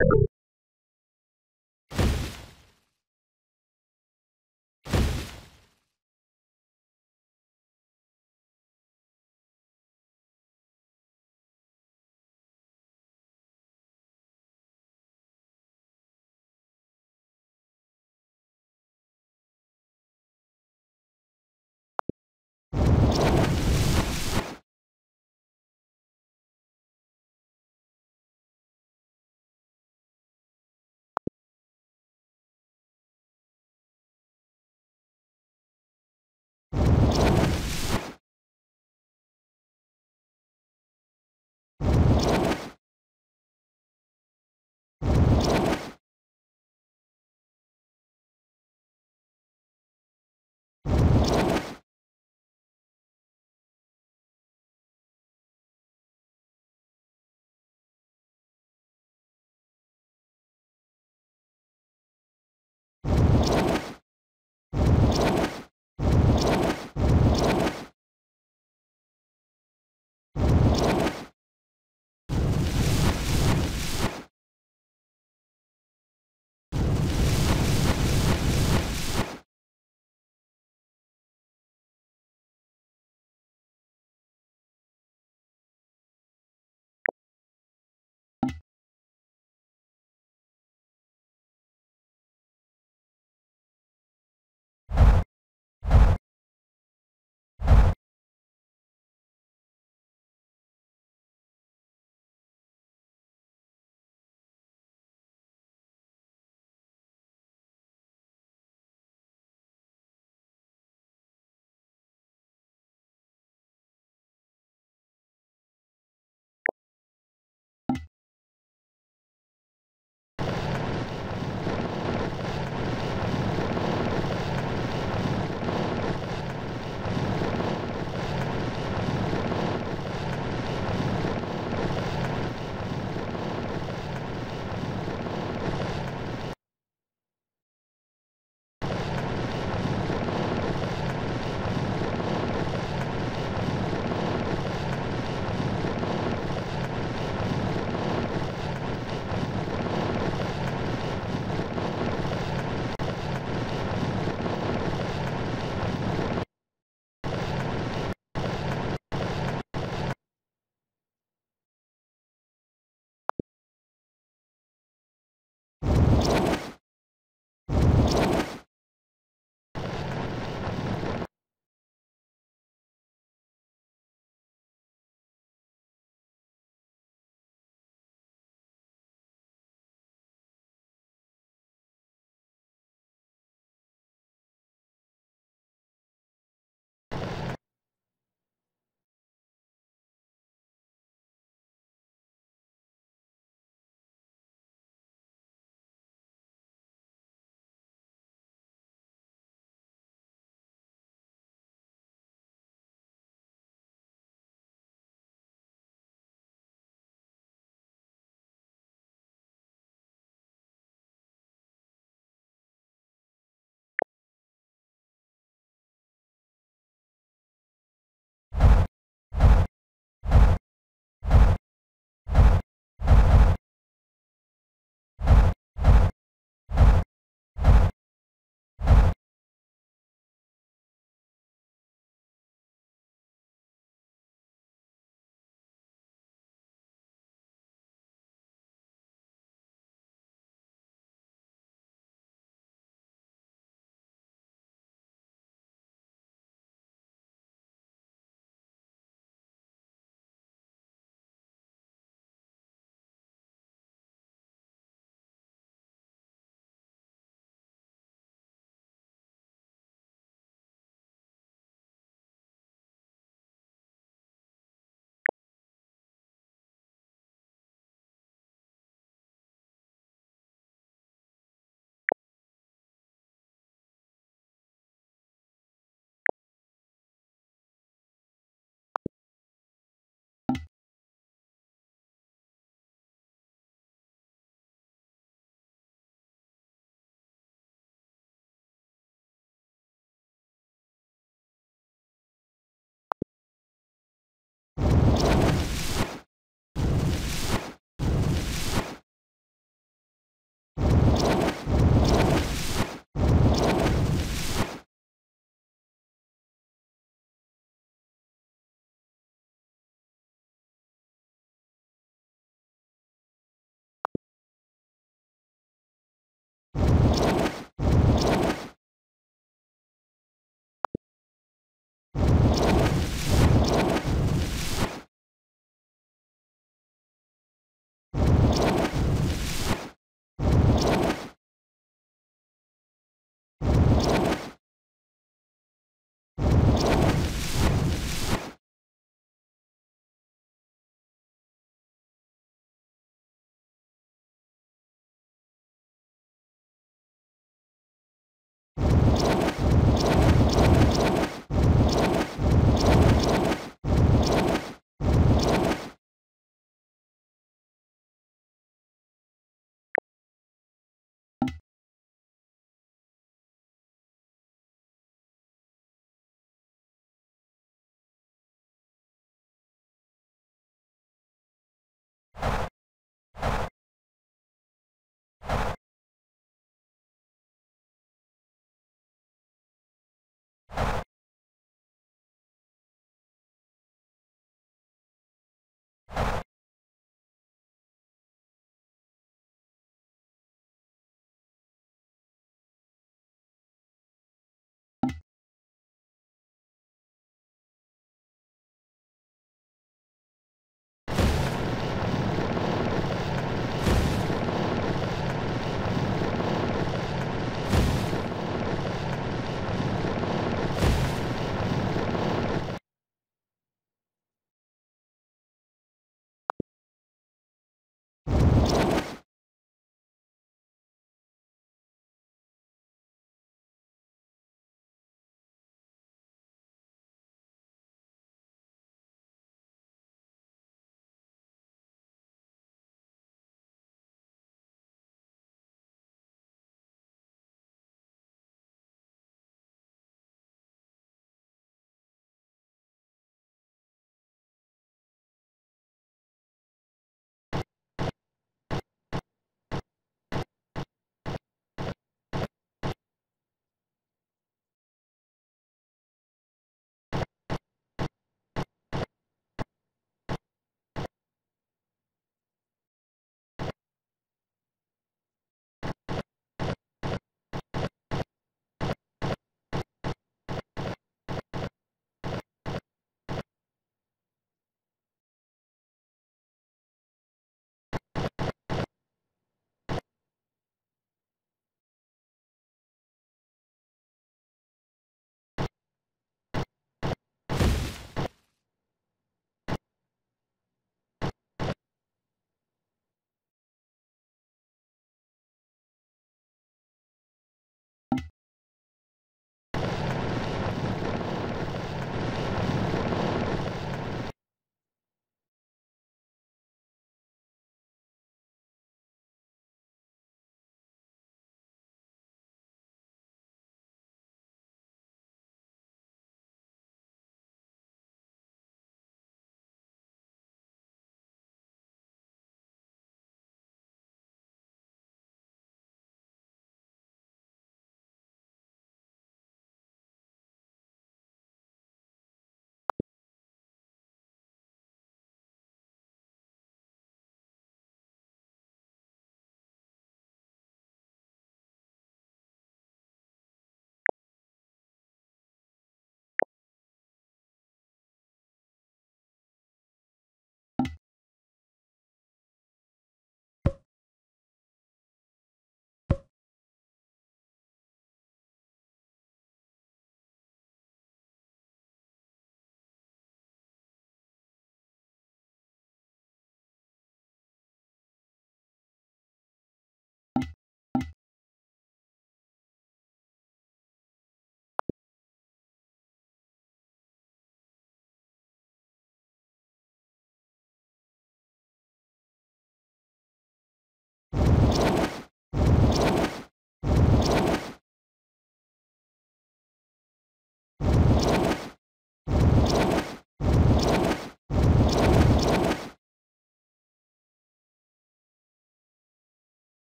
you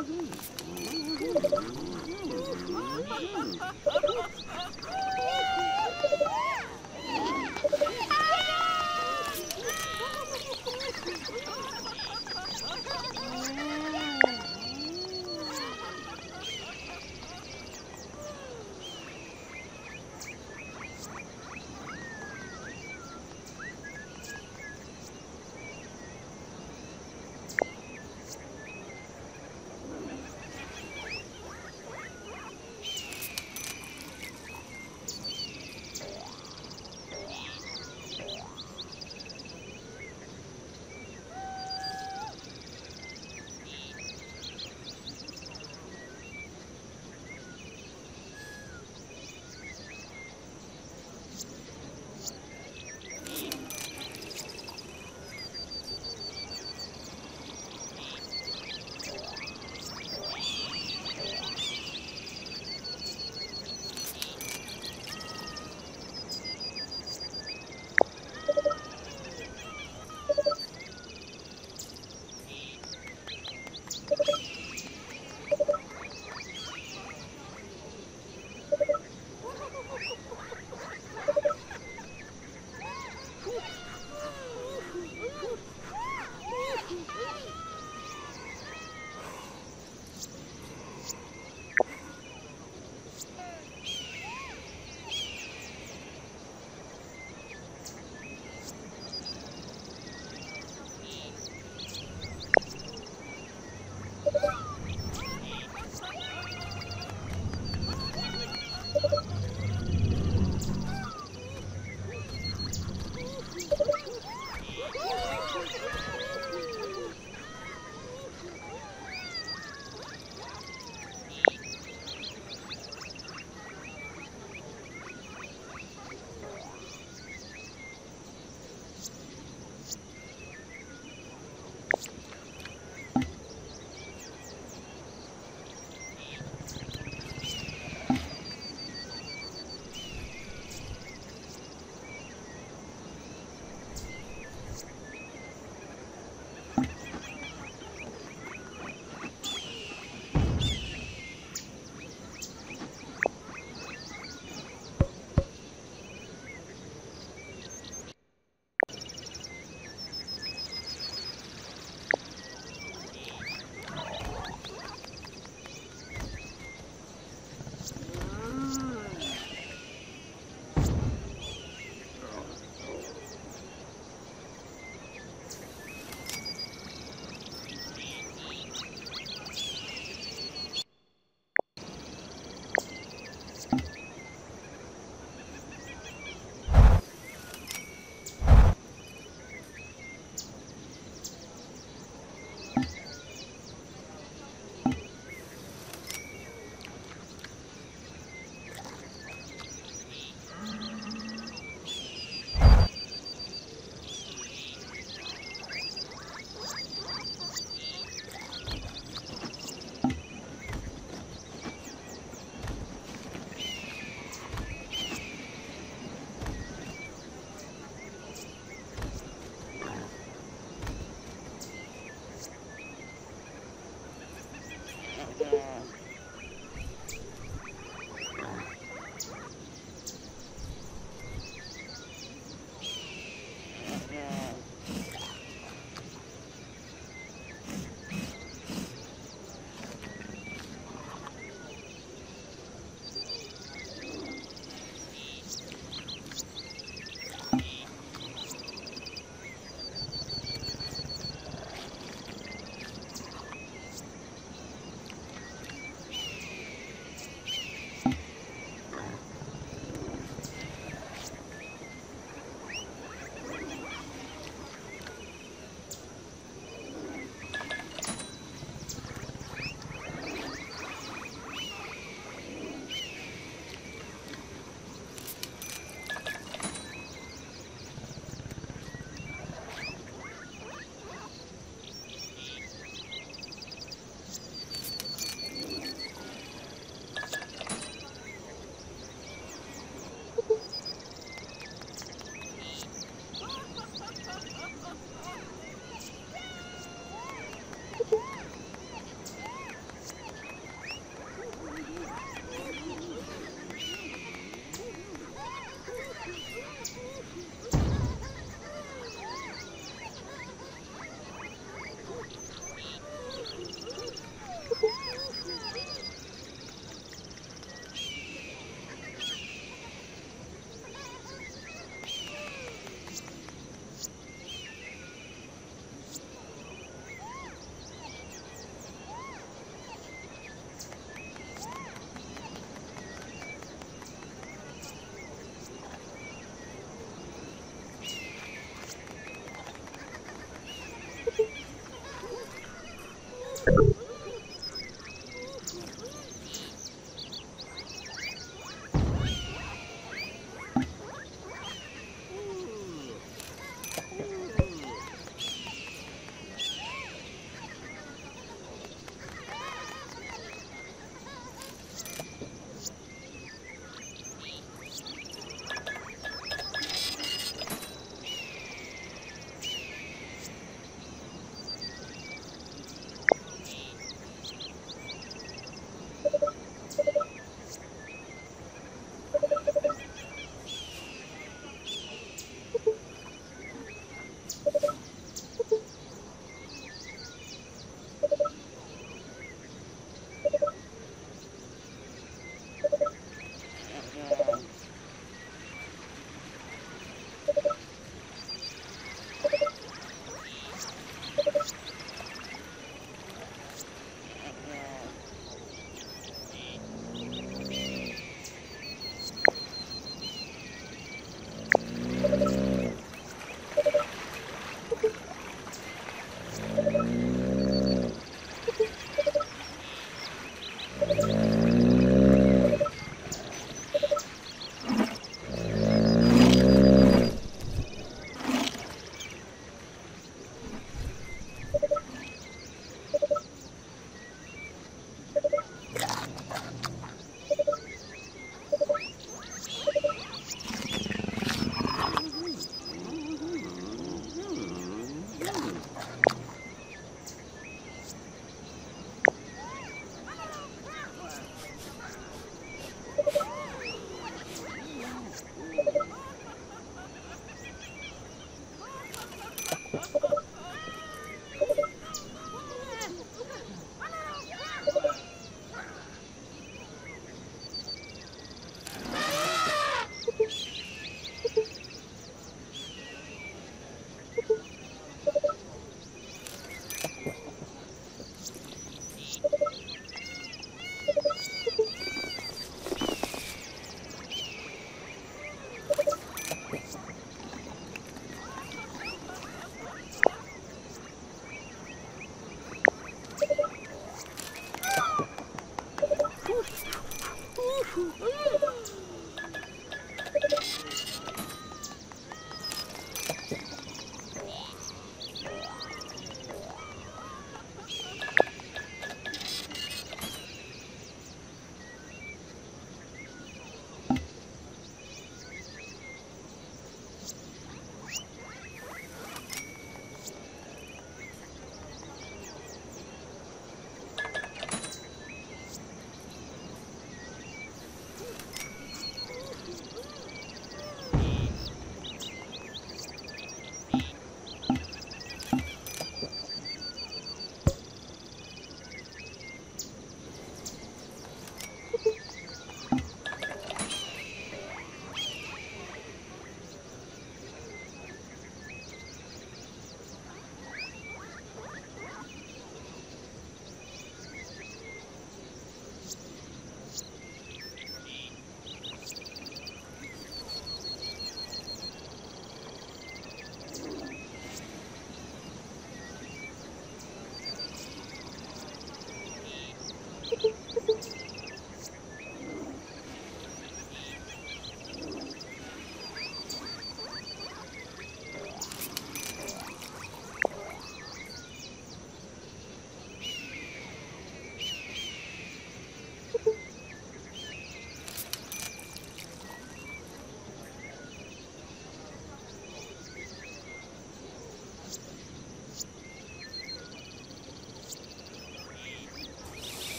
Oh,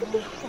Thank you.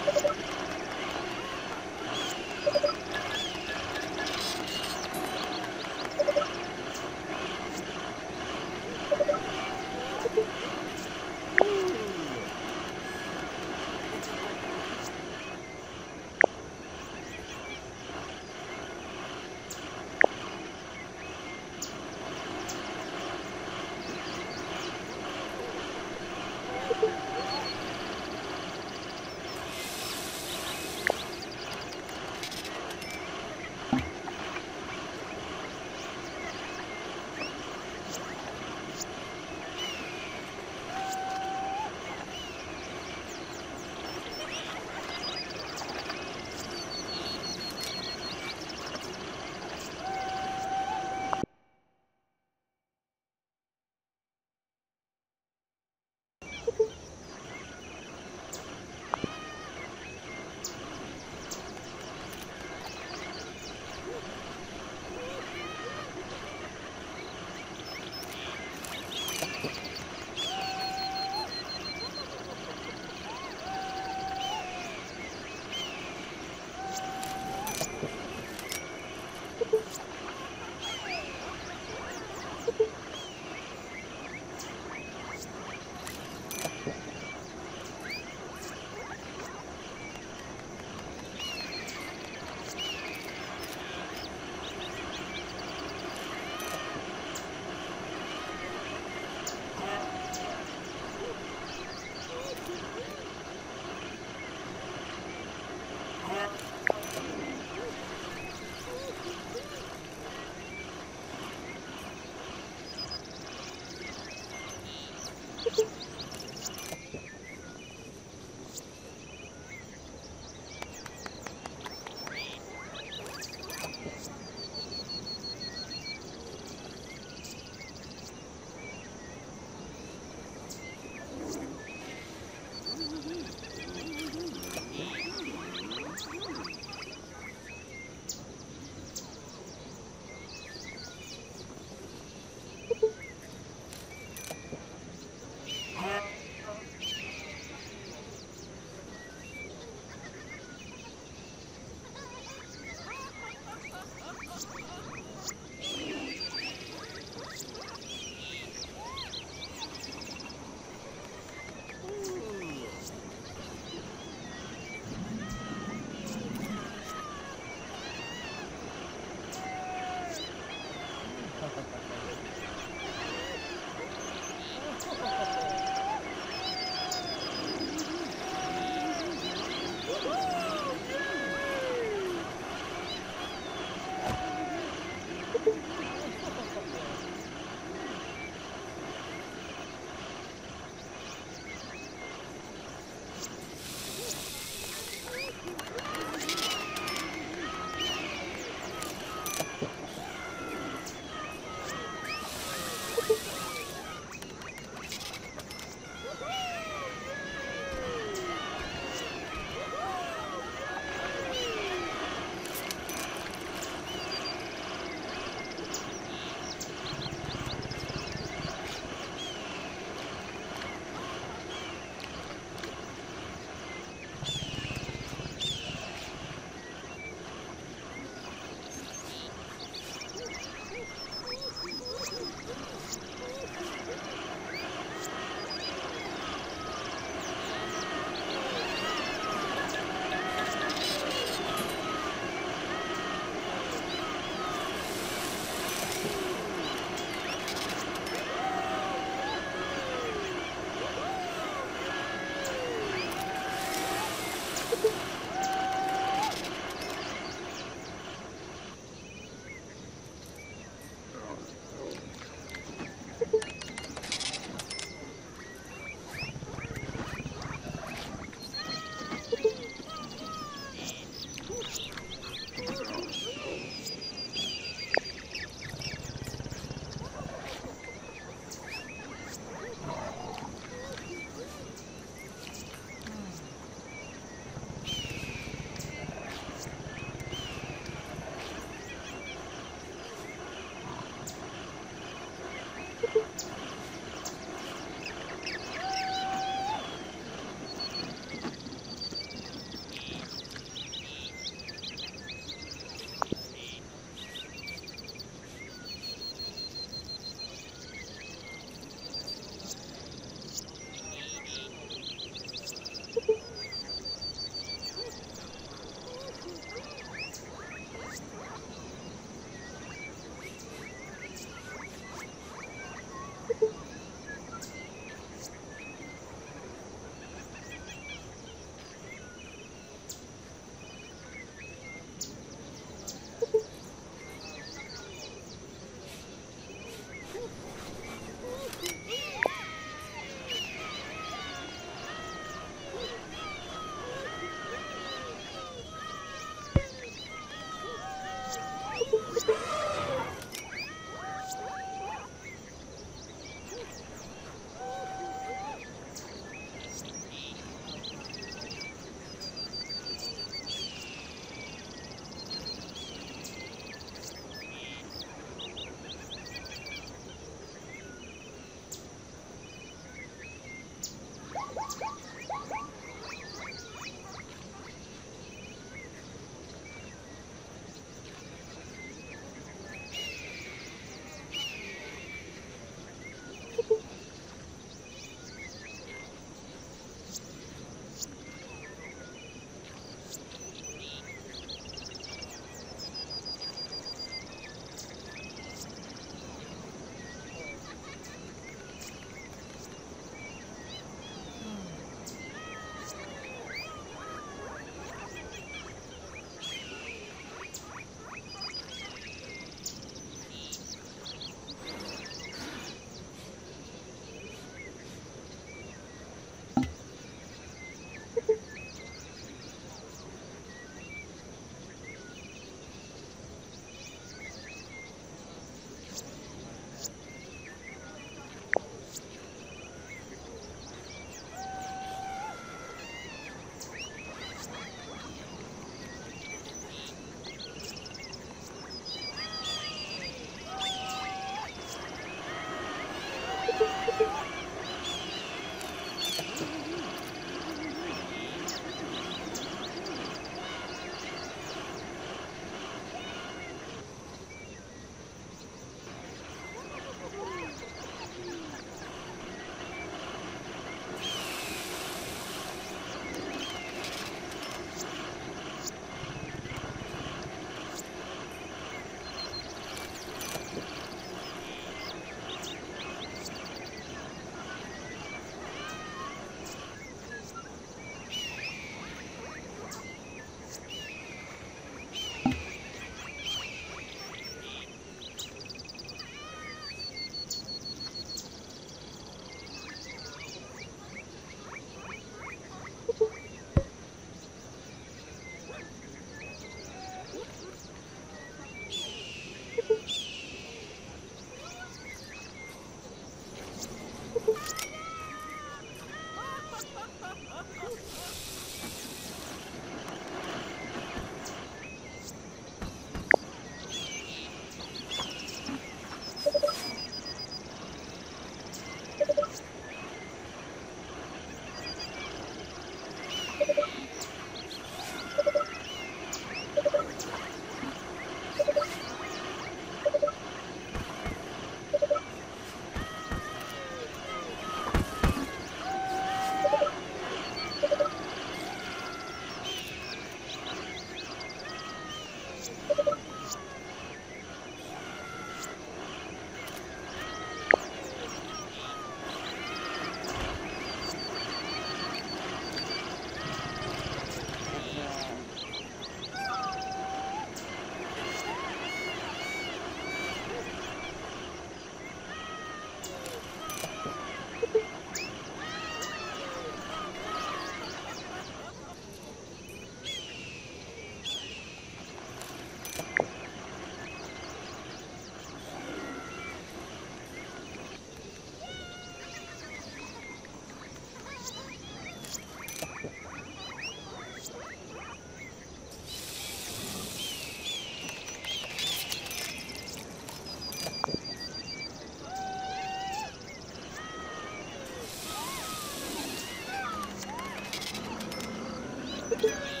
Bye.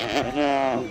Yeah.